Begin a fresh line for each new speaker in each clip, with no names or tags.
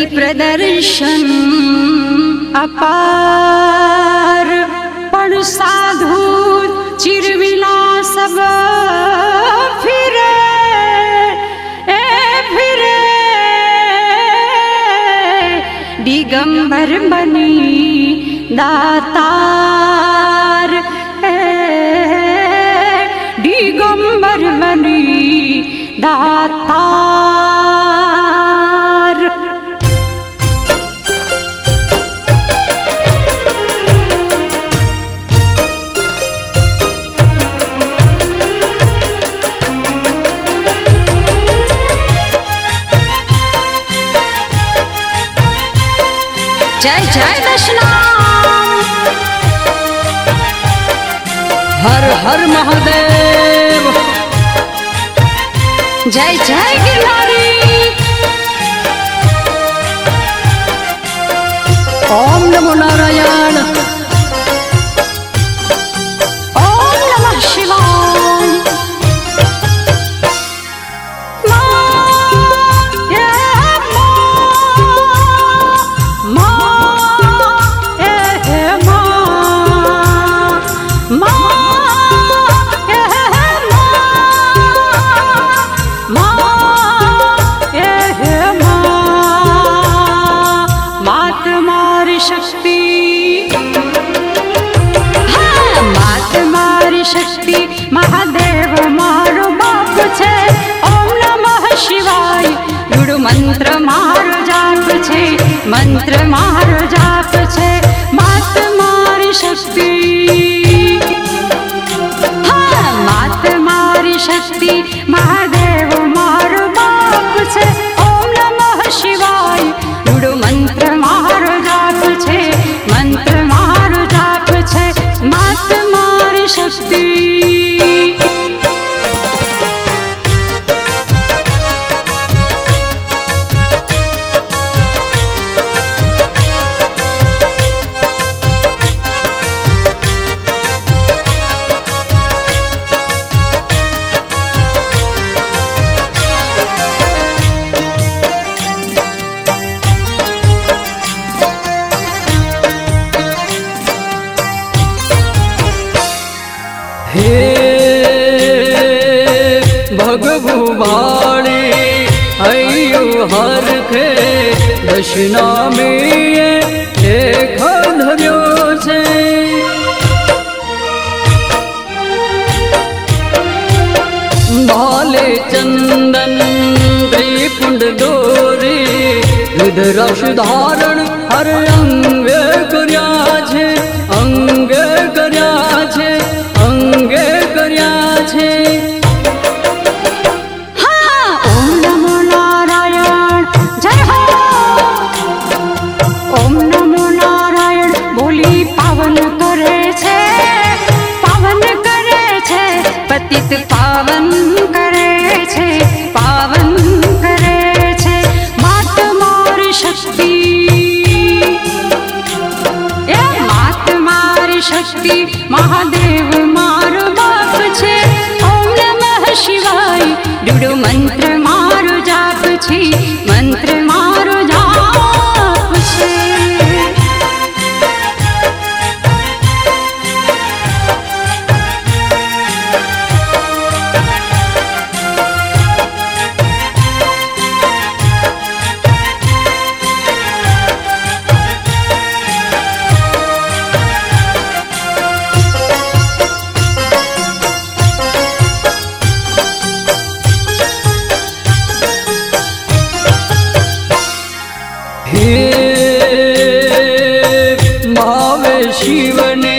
करी प्रदर्शन अपार। पण साधु चिरविना सब फिरे, ए फिरे। दिगंबर बनी दातार, ए दिगंबर बनी दातार। जय जय दशनाम
हर हर महादेव।
जय जय गिरधारी
ओम नमो नारायण।
मंत्र मार।
भगभु भाणे अयो हर खे दशना में एक धर्यो भाले चंदन त्रिपुंड डोरी रुद्राक्ष धारण हर अंग
मन्त्र मु
जातु मन्त्र શિવને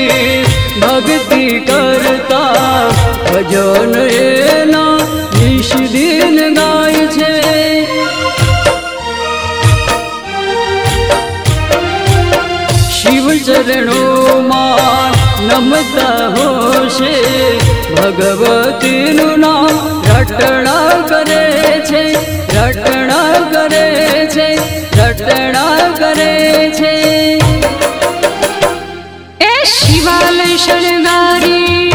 ભક્તિ કરતા ભજન એના નિશ દિન ગાય છે. શિવ ચરણોમાં નમતા હોશે, ભગવતીનું નામ રટણા કરે છે, રટણા કરે છે, રટણા કરે છે.
शिवाल शृंगारी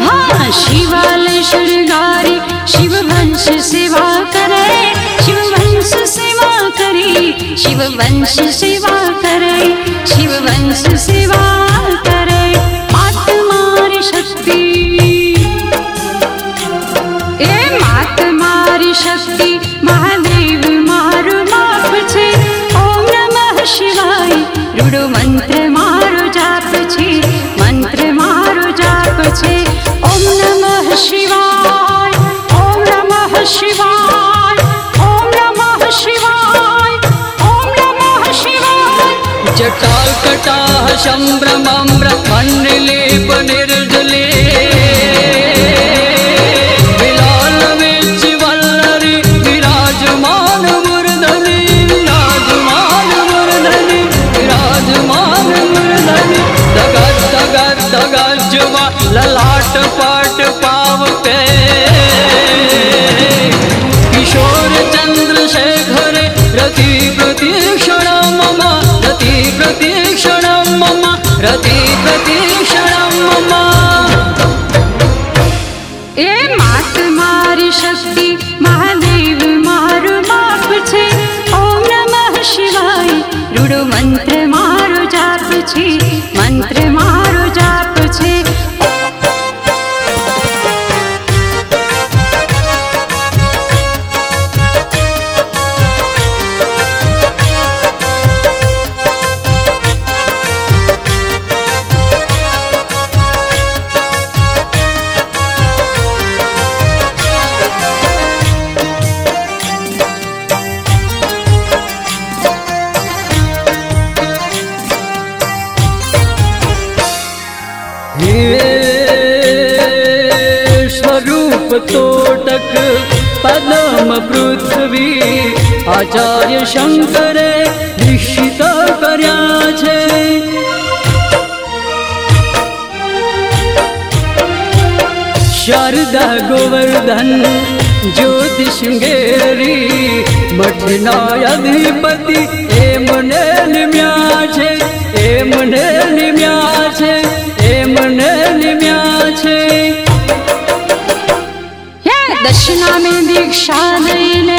हाँ शिवाल शृंगारी शिव वंश सेवा करे शिव वंश सेवा करे शिव वंश सेवा करे शिव वंश सेवा करे। आत्मार शक्ति। ए शम्भ्रमम्र शक्ति महादेव मारु माप छे। ओम नमः शिवाय ओं
न महर्षि भा मन्त्र मा આચાર્ય શંકરે નિશ્ચિત કર્યા છે. શારદા ગોવર્ધન જ્યોતિષ ગેરી મઠના અધિપતિ એ મને નિમ્યા છે એ મને નિમ્યા છે એ મને નિમ્યા છે.
હે દશનામે દીક્ષા લઈને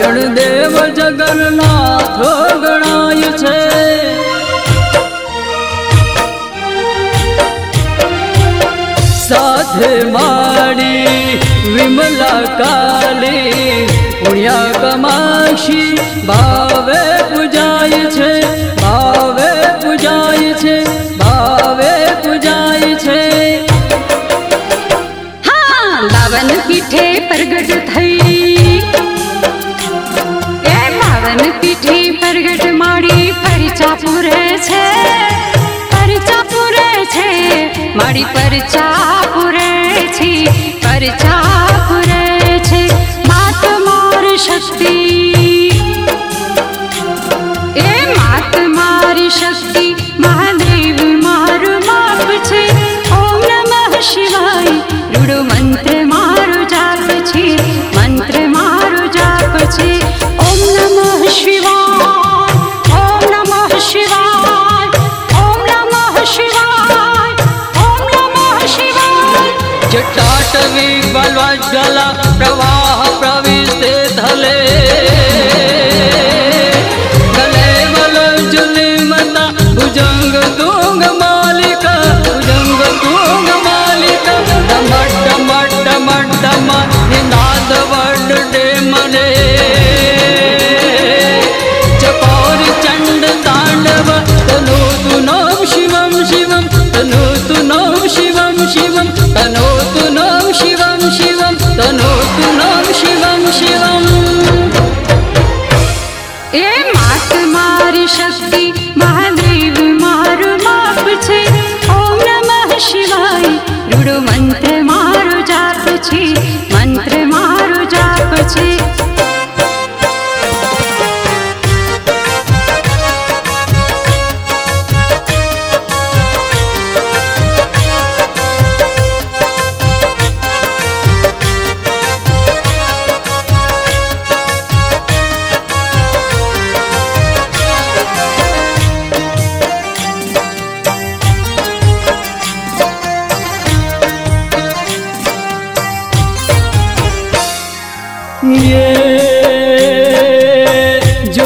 નારાયણ દેવ જગન્નાથો ગણાય છે.
સાથે માડી વિમલા કાલી પુણ્યા કમાશી, ભાવે પૂજાય છે, ભાવે પૂજાય છે, ભાવે પૂજાય છે.
હા લાવન પીઠે પ્રગટ મારી પરચા પૂરે છી પરચા उज्ज्वल प्रभा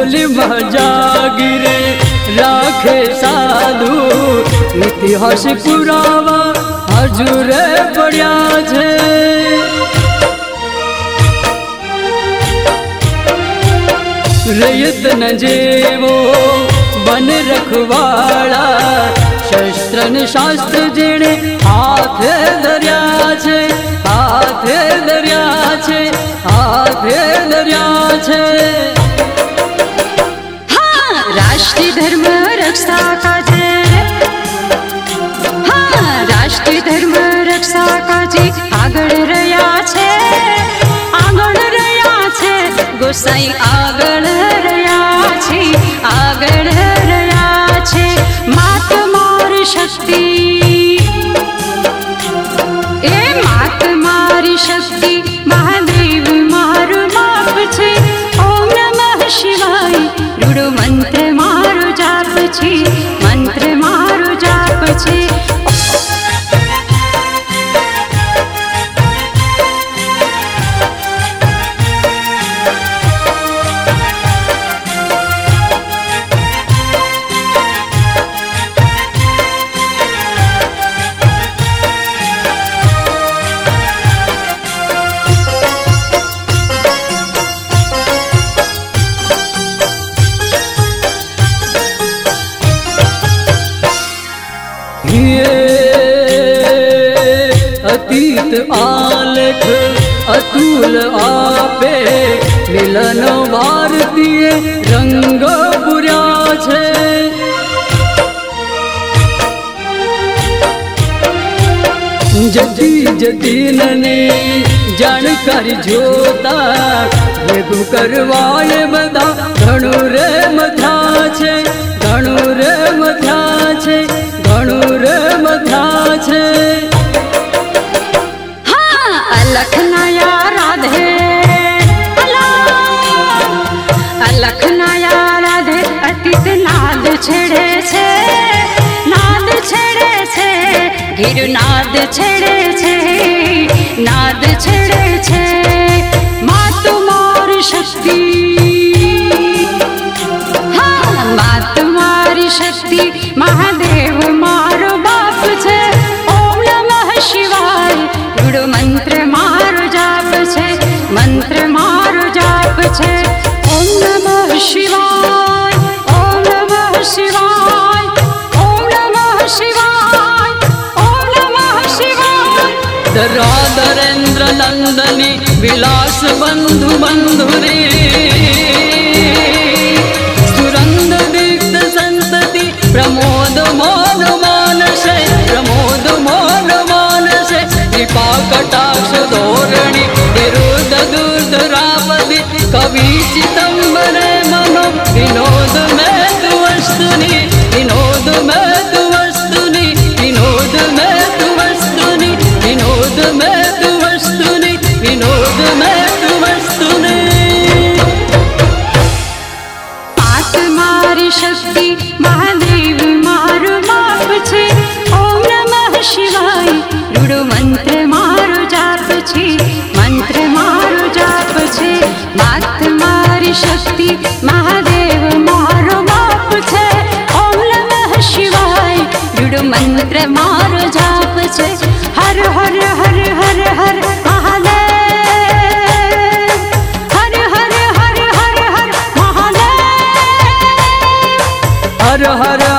ढोल भजा राखे साधु। इतिहास पुरावा, हजूरे बढ़िया छे रैत न जेवो, बन रखवाड़ा। शस्त्र न शास्त्र जेने हाथे दरिया छे, हाथे दरिया
छे, हाथे হুসাইন અતુલ આપે મિલન ભારતીય રંગ પૂર્યા છે. જતી જતીનને જાણકારી જોતા ભેગું કરવાય બધા, ઘણું રે મથા છે. नाद छेड़े छे नाद छेड़े राधरेन्द्र विलासबन्धुबन्धुरे सुरन्ददीप्तसन्तति बन्धु बन्धुरेन्द कृपाकटाक्षधोरणि प्रमोद मौलमानस विरुद्ध दुर्दरावति कवि વસ્તુની
પાત મારી શક્તિ મહાદેવ મારું માપ છે ઓમ નમઃ શિવાય રૂડો મંત્ર મારો જાપ છે મંત્ર મારો જાપ છે માત મારી શક્તિ મહાદેવ મારો માપ છે ઓમ નમઃ શિવાય રૂડો મંત્ર મારો
हर